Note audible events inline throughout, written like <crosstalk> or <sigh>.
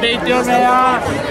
Mayor, ma-video, Mayor.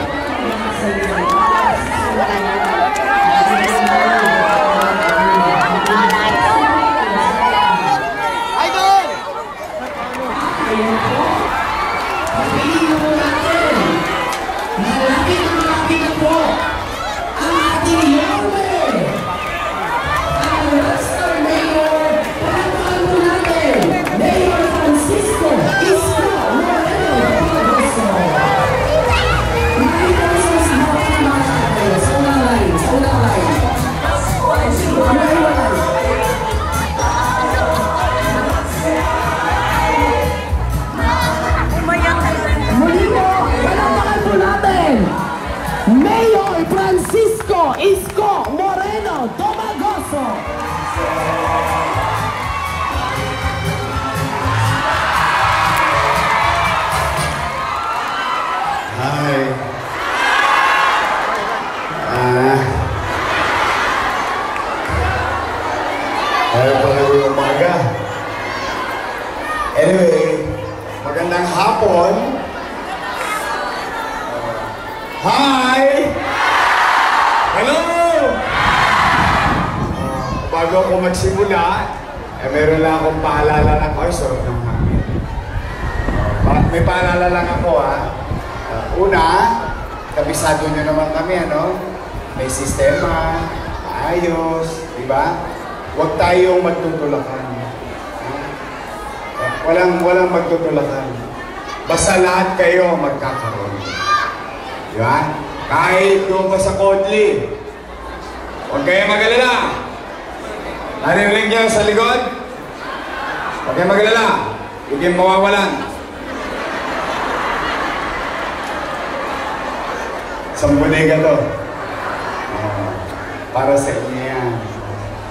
Ano. May sistema, ayos, di ba? Huwag tayong magtutulakan. Ha? Uh, walang, walang magtutulakan. Basta lahat kayo magkakaroon. Di ba? Kahit doon pa sa Kodli. Huwag kayo mag-alala. Narinig niyo sa likod? Huwag kayo mag-alala. Hindi mawawalan. Sa bodega to. Ah, para sa inyo yan.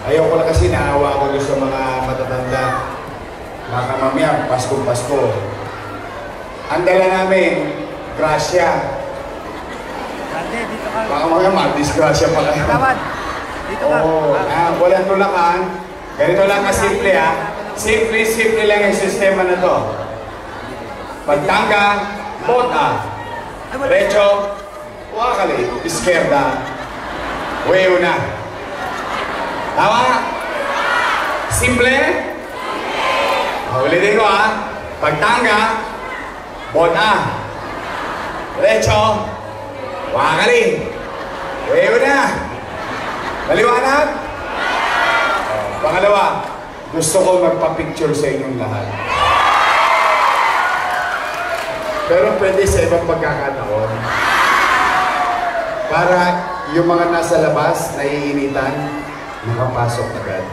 Ayoko lang kasi naawa ko doon sa mga matatanda. Baka mamaya, Pasko-Pasko. Ang dala namin, grasya. Baka mamaya ma-disgrasya pa kayo. Kawan, dito ka. Oo, ah, walang tulakan. Ganito lang kasimple ha. Simple, simple lang yung sistema na to. Pagtangga, bota. Derecho, wakali, izquierda. Huweo na. Tama? Simple? Ah, Ulitin ko ha. Pagtangga, bota. Derecho, wakali. Huweo na. Maliwanag? Pangalawa, gusto ko magpa-picture sa inyong lahat. Pero pwede sa ibang pagkakataon. Para yung mga nasa labas, naiinitan, makapasok agad.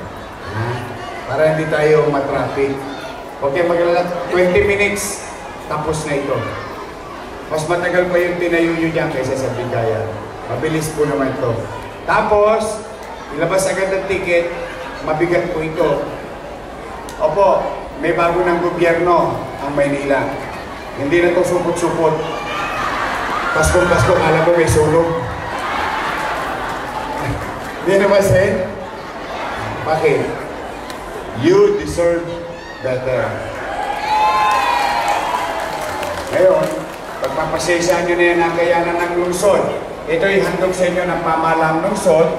Ha? Para hindi tayo matraffic. Okay, maglala 20 minutes, tapos na ito. Mas matagal pa yung tinayo nyo dyan kaysa sa bigaya. Mabilis po naman ito. Tapos, ilabas agad ang ticket, mabigat po ito. Opo, may bago ng gobyerno ang Maynila. Hindi na ito supot-supot. Pasko-pasko, alam mo may sulog. Hindi naman, Sen. Bakit? You deserve better. Ngayon, pagpapasensya nyo na yan ang kayanan ng lungsod, ito'y handog sa inyo ng pamahalang lungsod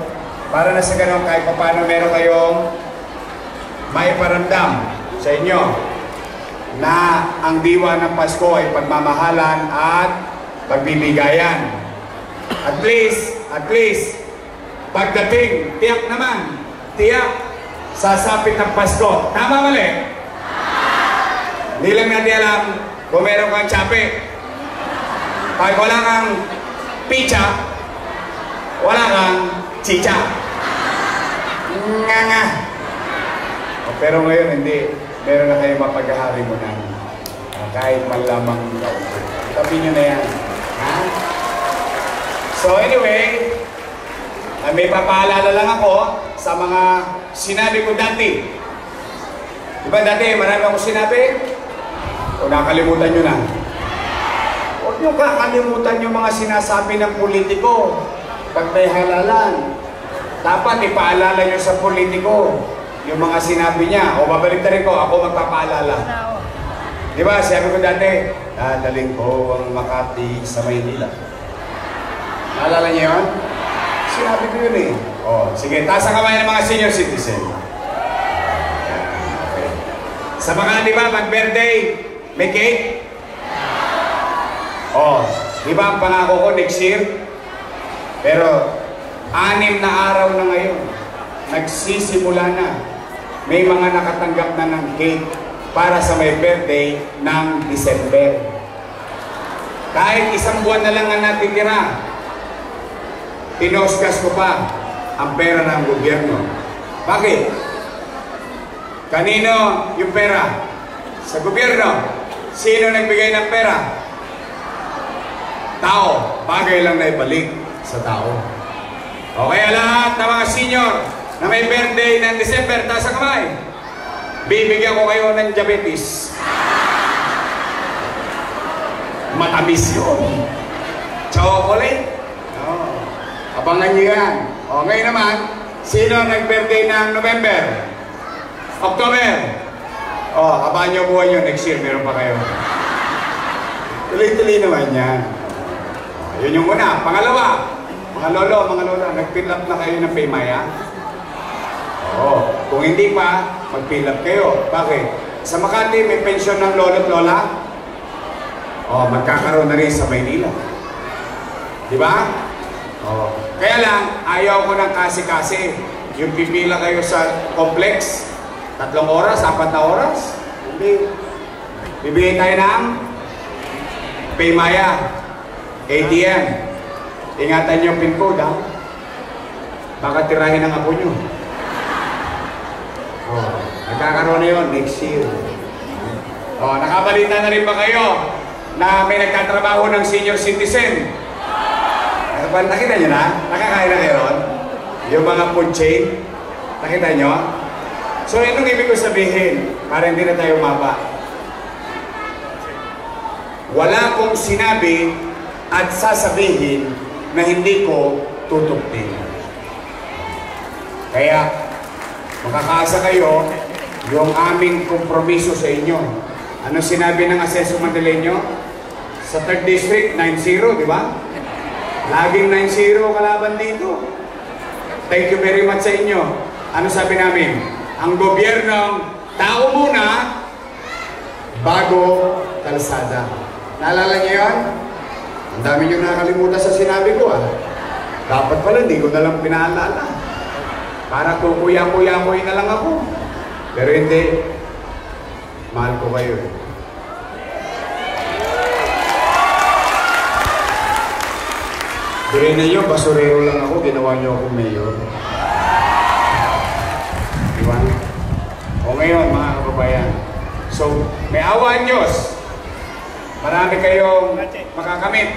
para na sa ganun kahit paano meron kayong maiparamdam sa inyo na ang diwa ng Pasko ay pagmamahalan at pagbibigayan. At least, at least, pagdating, tiyak naman, tiyak, sasapit ng Pasko. Tama mali? Hindi lang natin alam kung meron kang tsape. Pag wala kang pizza, wala kang chicha. Nga nga. Pero ngayon hindi. Meron na kayo mapaghahari mo na. Ah, kahit man lamang kaunti. Tabi nyo na yan. Ha? So anyway, may papaalala lang ako sa mga sinabi ko dati. Diba dati, marami akong sinabi? O nakalimutan nyo na? Huwag nyo kakalimutan yung mga sinasabi ng politiko pag may halalan. Dapat ipaalala nyo sa politiko yung mga sinabi niya. O babalik na rin ko, ako magpapaalala. Di ba, sabi ko dati, dadaling ko ang Makati sa Maynila. Naalala niyo yun? Sinabi ko yun eh. Oh, sige, taas ang kamay ng mga senior citizen. Okay. Sa mga, di ba, mag-birthday, may cake? Oh, di ba ang pangako ko next year? Pero, anim na araw na ngayon, nagsisimula na. May mga nakatanggap na ng cake para sa may birthday ng December. Kahit isang buwan na lang ang natitira, pinoskas ko pa ang pera ng gobyerno. Bakit? Kanino yung pera? Sa gobyerno. Sino nagbigay ng pera? Tao. Bagay lang na ibalik sa tao. O kaya lahat ng mga senior na may birthday ng December, taas ang kamay. Bibigyan ko kayo ng diabetes. Matamis yun. Chocolate. Oh. Abangan nyo yan. O ngayon naman, sino nag-birthday ng November? October. O, abangan nyo buwan nyo. Next year, meron pa kayo. Tuloy-tuloy naman yan. O, yun yung una. Pangalawa, mga lolo, mga lola, nag-fill up na kayo ng Paymaya? Oo. Kung hindi pa, mag-fill up kayo. Bakit? Sa Makati, may pensyon ng lolo at lola? Oh, magkakaroon na rin sa Maynila. Di ba? Oh. Kaya lang, ayaw ko ng kasi-kasi. Yung pipila kayo sa complex, tatlong oras, apat na oras. Hindi. Bibigay tayo ng Paymaya, ATM. Ingatan niyo yung pin code, ha? Baka tirahin ang apo niyo. Oh, nagkakaroon na yun next year. Oh, nakabalita na rin ba kayo na may nagtatrabaho ng senior citizen? Ba, nakita niyo na? Nakakain na kayo? Yung mga food chain? Nakita niyo? So, anong ibig ko sabihin? Para hindi na tayo mapa. Wala kong sinabi at sasabihin na hindi ko tutuktin. Kaya, makakaasa kayo yung aming kompromiso sa inyo. Ano sinabi ng Aseso Mandalenyo? Sa 3rd District, 9-0, di ba? Laging 9-0 kalaban dito. Thank you very much sa inyo. Ano sabi namin? Ang gobyernong tao muna, bago kalsada. Naalala niyo yun? Ang dami niyo nakalimutan sa sinabi ko ah. Dapat pala hindi ko na lang pinaalala. Para kukuya-kuya-kuya na lang ako. Pero hindi. Mahal ko kayo eh. Dire na basurero lang ako, ginawa niyo ako mayor. Di? O ngayon, mga kababayan. So, may awa Diyos. Marami kayong makakamit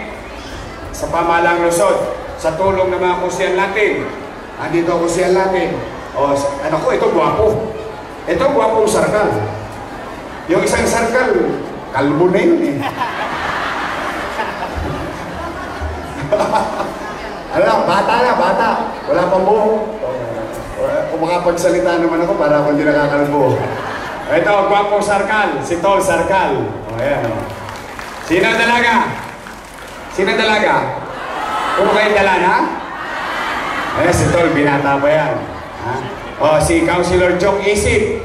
sa pamalang Luzon, sa tulong ng mga kusiyan natin. Andito ang kusiyan natin. O, ano ko, ito gwapo. Ito gwapong sarkal. Yung isang sarkal, kalbo na yun eh. <laughs> ano, bata na, bata. Wala pang buhok. Kung makapagsalita naman ako, para ako hindi nakakalbo. Ito, gwapong sarkal. Si Tol Sarkal. O, ayan o. Sino dalaga? Sino dalaga? Kung kayo dalaga? Ayan, si Tol, binata pa yan. Ha? O, si Councilor Chong Isip.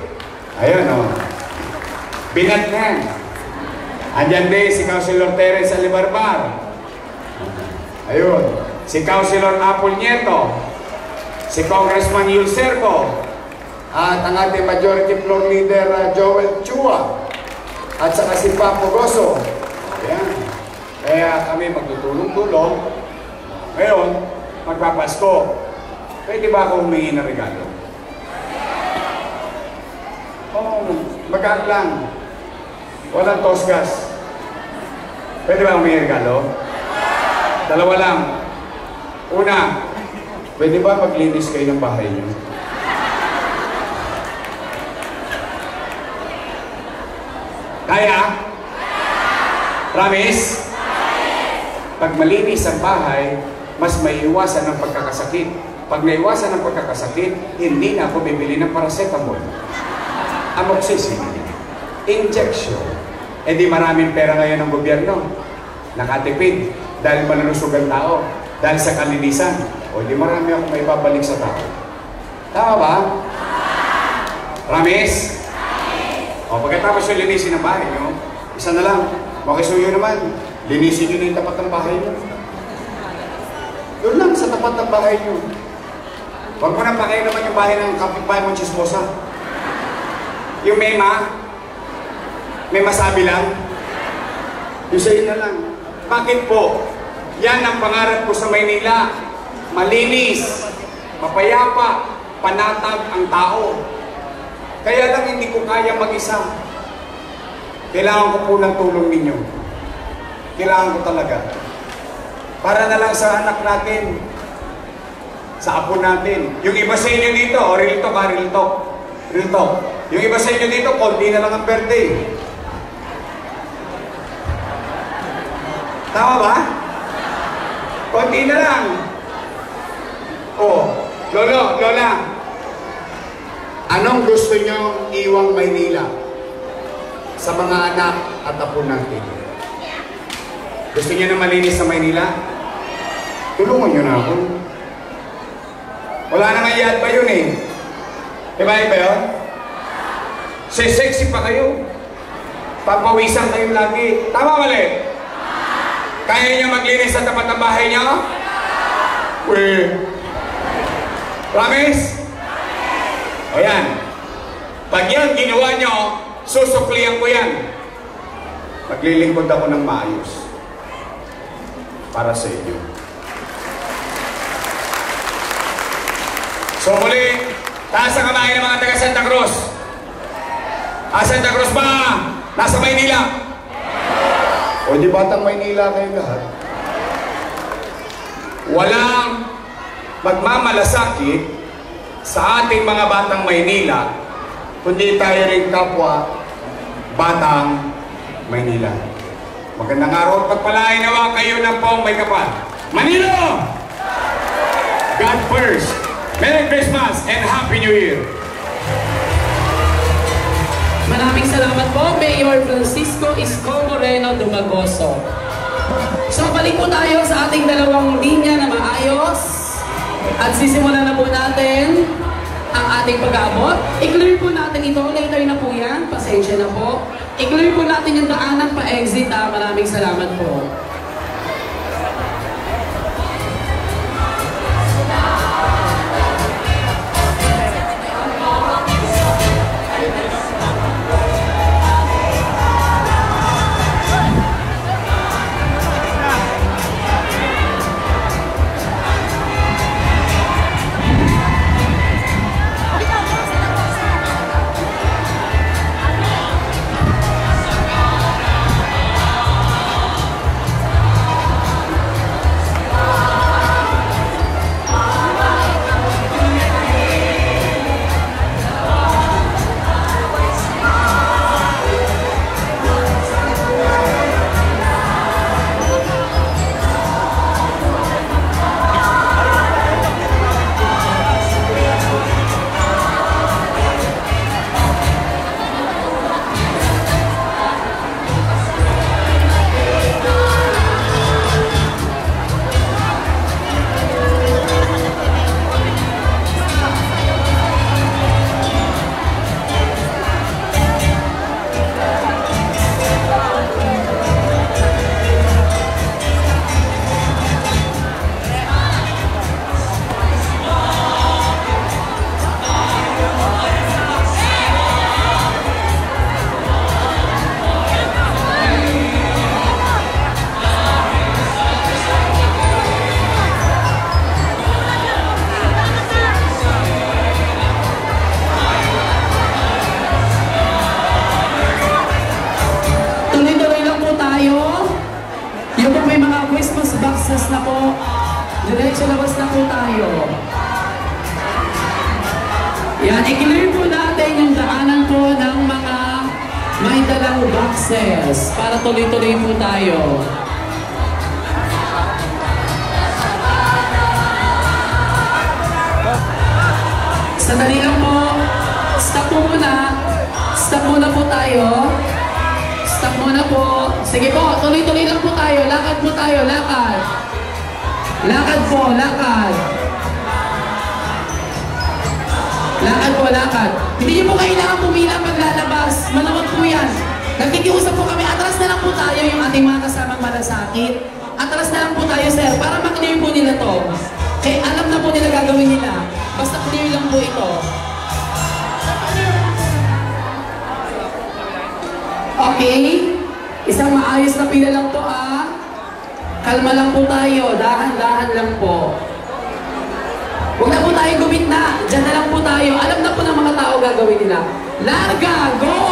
Ayun, o. Binat na yan. Andyan din si Councilor Terence Alibarbar. Ayun. Si Councilor Apple Nieto. Si Congressman Yul Serco. At ang ating Majority Floor Leader uh, Joel Chua. At saka si Papo Goso. Ayan. Kaya kami magtutulong-tulong. Ngayon, magpapasko. Pwede ba ako humingi ng regalo? Oo, oh, magkano lang. Walang tosgas. Pwede ba humingi ng regalo? Dalawa lang. Una, pwede ba maglinis kayo ng bahay niyo? Kaya? Promise? Pag malinis ang bahay, mas maiiwasan ng pagkakasakit. Pag naiwasan ng pagkakasakit, hindi na ako bibili ng paracetamol. Amoxicillin, injection, Eh di maraming pera ngayon ng gobyerno. Nakatipid. Dahil malulusog ang tao. Dahil sa kalinisan. O di marami ako may babalik sa tao. Tama ba? Ramis? O pagkatapos yung linisin ng bahay nyo, isa na lang. Makisuyo naman. Linisin nyo na yung tapat ng bahay nyo. Doon lang sa tapat ng bahay nyo. Huwag mo na pakain naman yung bahay ng kapitbahay mong chismosa. Yung mema, may masabi lang. Yung sa'yo na lang. Bakit po? Yan ang pangarap ko sa Maynila. Malinis, mapayapa, panatag ang tao. Kaya lang hindi ko kaya mag-isa. Kailangan ko po ng tulong ninyo. Kailangan ko talaga. Para na lang sa anak natin, sa apo natin. Yung iba sa inyo dito, o real talk ha, real talk. Real talk. Yung iba sa inyo dito, konti na lang ang birthday. Tama ba? Konti na lang. Oh, lolo, lola. Anong gusto nyo iwang Maynila sa mga anak at apo natin? Gusto niyo na malinis sa Maynila? Tulungan niyo na ako. Wala na nga yad pa yun eh. Diba iba yun? Sexy pa kayo. Papawisan kayo lagi. Tama mali? Kaya niyo maglinis sa tapat ng bahay niyo? Weh. Promise? O yan. Pag yan ginawa niyo, susuklihan ko yan. Maglilingkod ako ng maayos. Para sa inyo. So muli, taas ang kamay ng mga taga Santa Cruz. Ah, Santa Cruz ba? Nasa Maynila. O di batang Maynila kayo lahat. Walang magmamalasakit sa ating mga batang Maynila, kundi tayo rin kapwa batang Maynila. Magandang araw at pagpalain nawa kayo ng pong may kapal. Manilo! God first. Merry Christmas and Happy New Year! Maraming salamat po, Mayor Francisco Isko Moreno Dumagoso. So, balik po tayo sa ating dalawang linya na maayos. At sisimulan na po natin ang ating pag-aabot. I-clear po natin ito. Later na po yan. Pasensya na po. I-clear po natin yung daanan pa-exit. Ah. Maraming salamat po. Boxes para tuloy-tuloy po tayo. Sandali lang po. Stop po muna. Stop muna po tayo. Stop muna po. Sige po, tuloy-tuloy lang po tayo. Lakad po tayo, lakad. Lakad po, lakad. Lakad po, lakad. Hindi niyo po kailangan pumila pag lalabas. Malawag po yan. Nagkikiusap po kami. Atras na lang po tayo yung ating mga kasamang malasakit. Atras na lang po tayo, sir, para maklear po nila to. Kaya alam na po nila gagawin nila. Basta clear lang po ito. Okay? Isang maayos na pila lang po ah. Kalma lang po tayo. Dahan-dahan lang po. Huwag na po tayo gumitna. Diyan na lang po tayo. Alam na po ng mga tao gagawin nila. Larga! Go!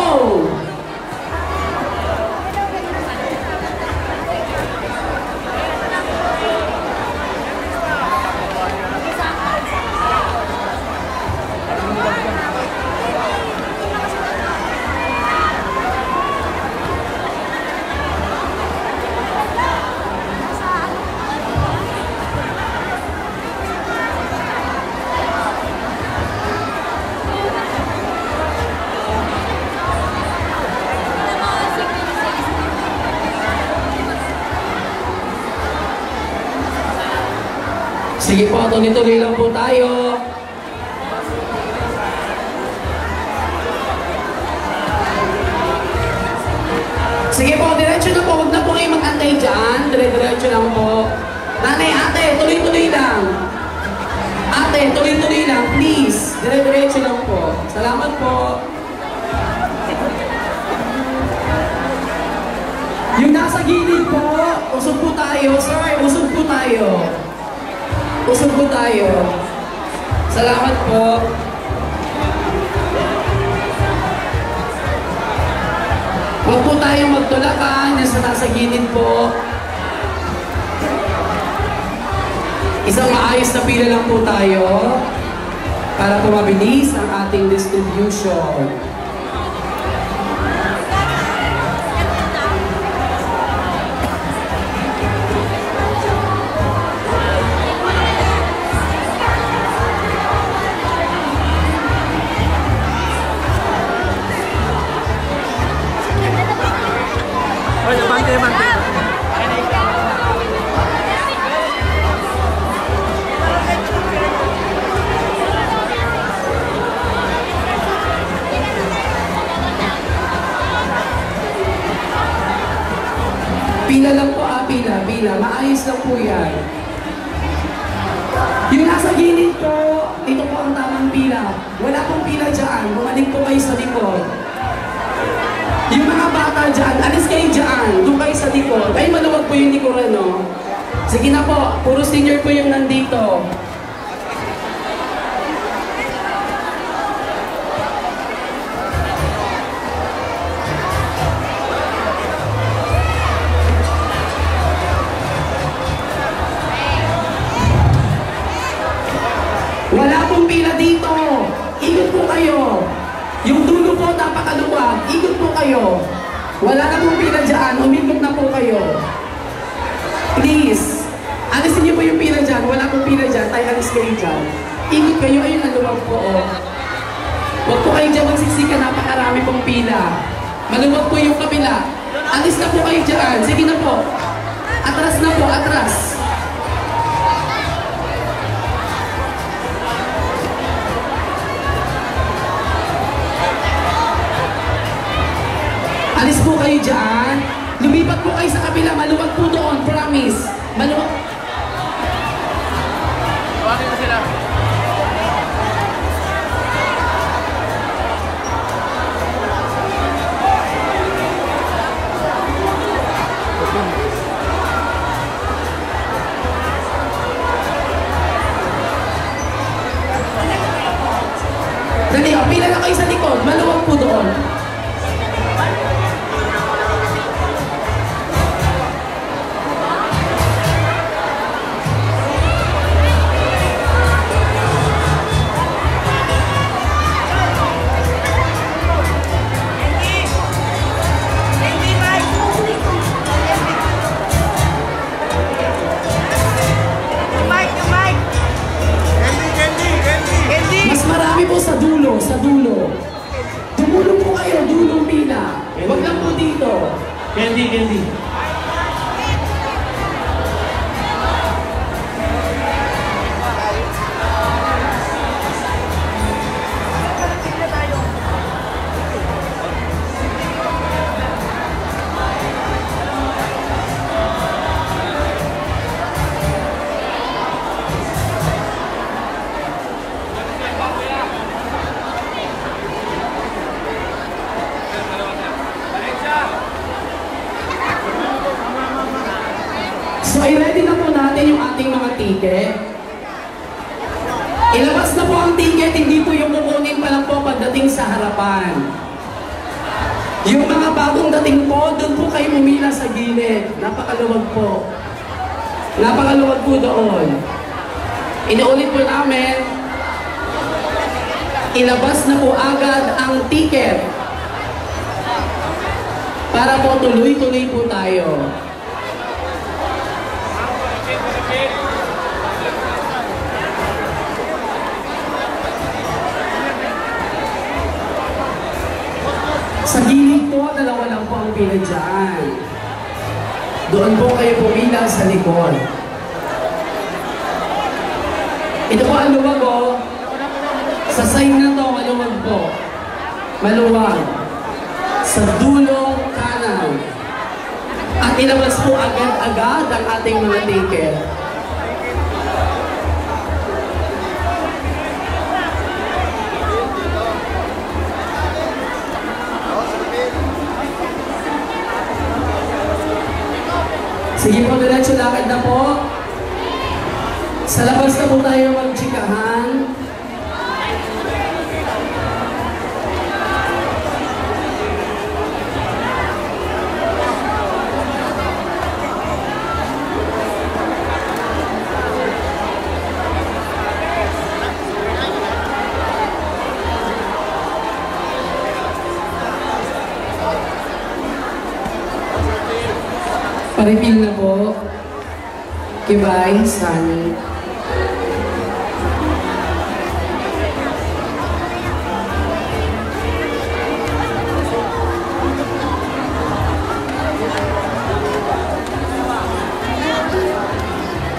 Sige po, tuloy-tuloy lang po tayo. Sige po, diretso na po. Huwag na po kayo mag-antay dyan. Dire-diretso lang po. Nanay, ate, tuloy-tuloy lang. Ate, tuloy-tuloy lang. Please. Dire-diretso lang po. Salamat po. Yung nasa gilid po, usog po tayo. Sir, usog po tayo. Usog po tayo. Salamat po. Huwag po tayong magtulakan. Yung sa nasa gilid po. Isang maayos na pila lang po tayo para po mabilis ang ating distribution. Pila lang po ah, pila, pila. Maayos lang po yan. Yung nasa gilid po, ito po ang tamang pila. Wala pong pila dyan. Bumalik po kayo sa likod. Yung mga bata dyan, alis kayo dyan. Doon kayo sa likod. Ay, maluwag po yung likuran, no? Sige na po, puro senior po yung nandito. Wala pong pila dito. Ikot po kayo. Yung dulo po napakaluwag. Ikot po kayo. Wala na pong pila dyan. Umikot na po kayo. Please. Alisin niyo po yung pila dyan. Tayo alis kayo dyan. Ikot kayo. Ayun ang luwag po. Oh. Huwag po kayo dyan magsisika. Napakarami pong pila. Maluwag po yung kabila. Alis na po kayo dyan. Sige na po. Atras na po. Atras. Alis po kayo dyan. Lumipat po kayo sa kabila. Maluwag po doon. Promise. Maluwag. Oh, pila na kayo sa likod. Maluwag po doon. dulo. Dumulo po kayo, dulo Mina. Huwag lang po dito. Candy, Candy. Pumila sa gilid. Napakaluwag po. Napakaluwag po doon. Inuulit po namin, ilabas na po agad ang ticket para po tuloy-tuloy po tayo. Sa gilid po, dalawa lang po ang pila dyan. Doon po kayo pumila sa likod. Ito po ang luwag oh. Sa side na to, maluwag po. Maluwag. Sa dulong kanan. At ilabas po agad-agad ang ating mga ticket. Sige po, diretso lakad na po. Sa labas na po tayo magchikahan. Kibay, Sunny.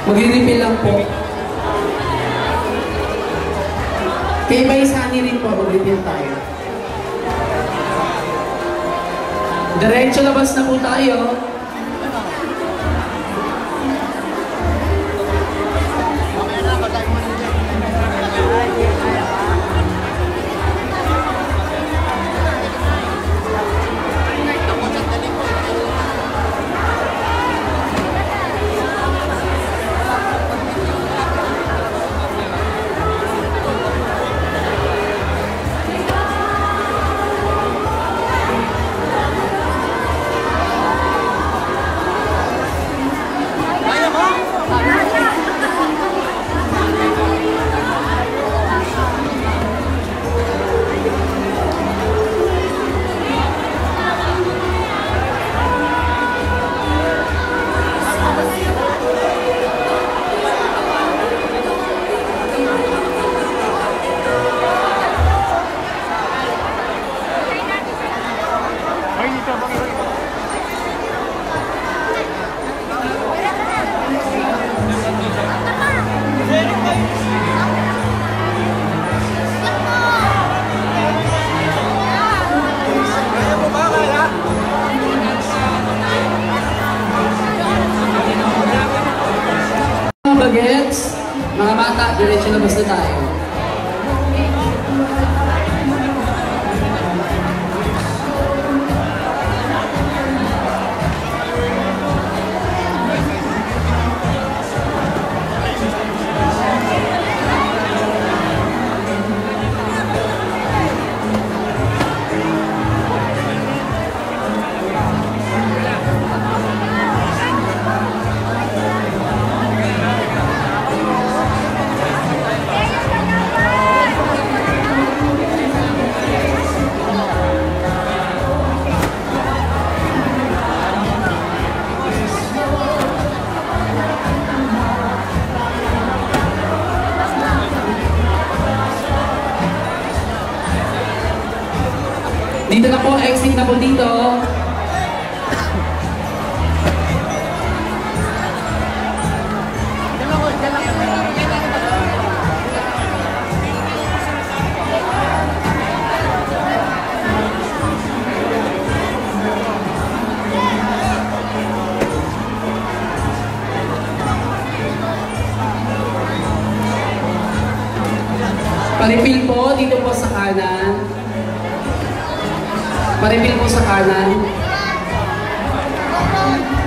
Magre-refill lang po. Kay Bay Sunny rin po, mag-refill tayo. Diretso labas na po tayo. Palipil po, dito po sa kanan. Maripil po sa kanan.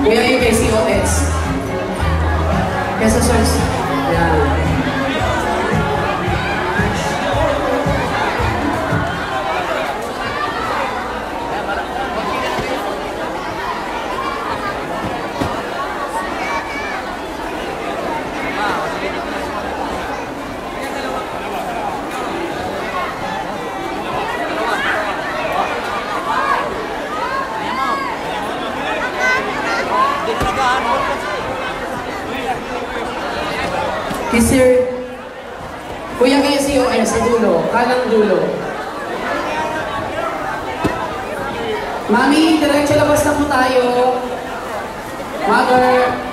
Kuya yung may COS. Kesa Sirs. Yan. Kanang dulo. Mami, diretso labas na po tayo. Mother.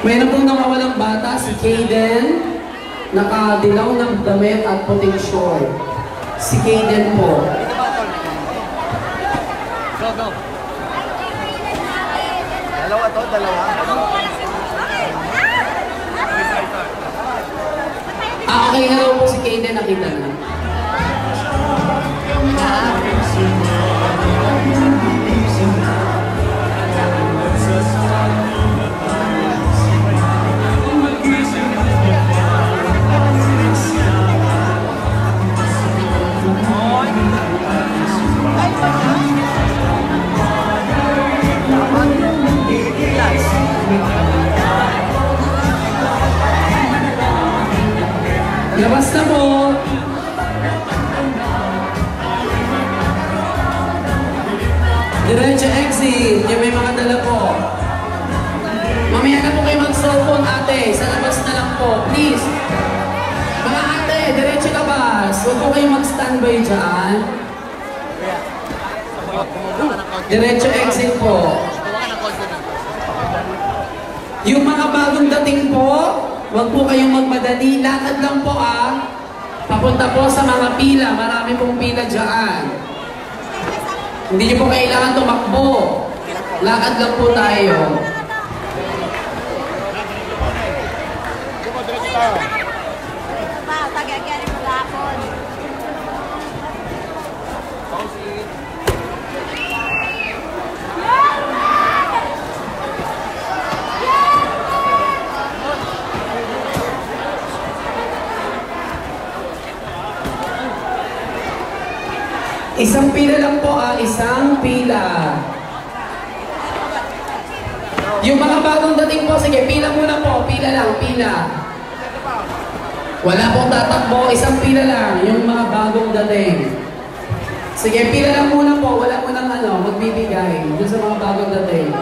Mayroon pong nawawalang bata, si Kaden, nakadilaw ng damit at puting short. Si Kaden po. Go, go. Dalawa to, dalawa. Ah, okay na po si Kaden, nakita na. Lang po ah. Papunta po sa mga pila. Marami pong pila dyan. Hindi niyo po kailangan tumakbo. Lakad lang po tayo. Pa, tagagyari Isang pila lang po ah. Isang pila. Yung mga bagong dating po, sige, pila muna po. Pila lang, pila. Wala pong tatakbo, isang pila lang. Yung mga bagong dating. Sige, pila lang muna po. Wala mo nang ano, magbibigay. Doon sa mga bagong dating.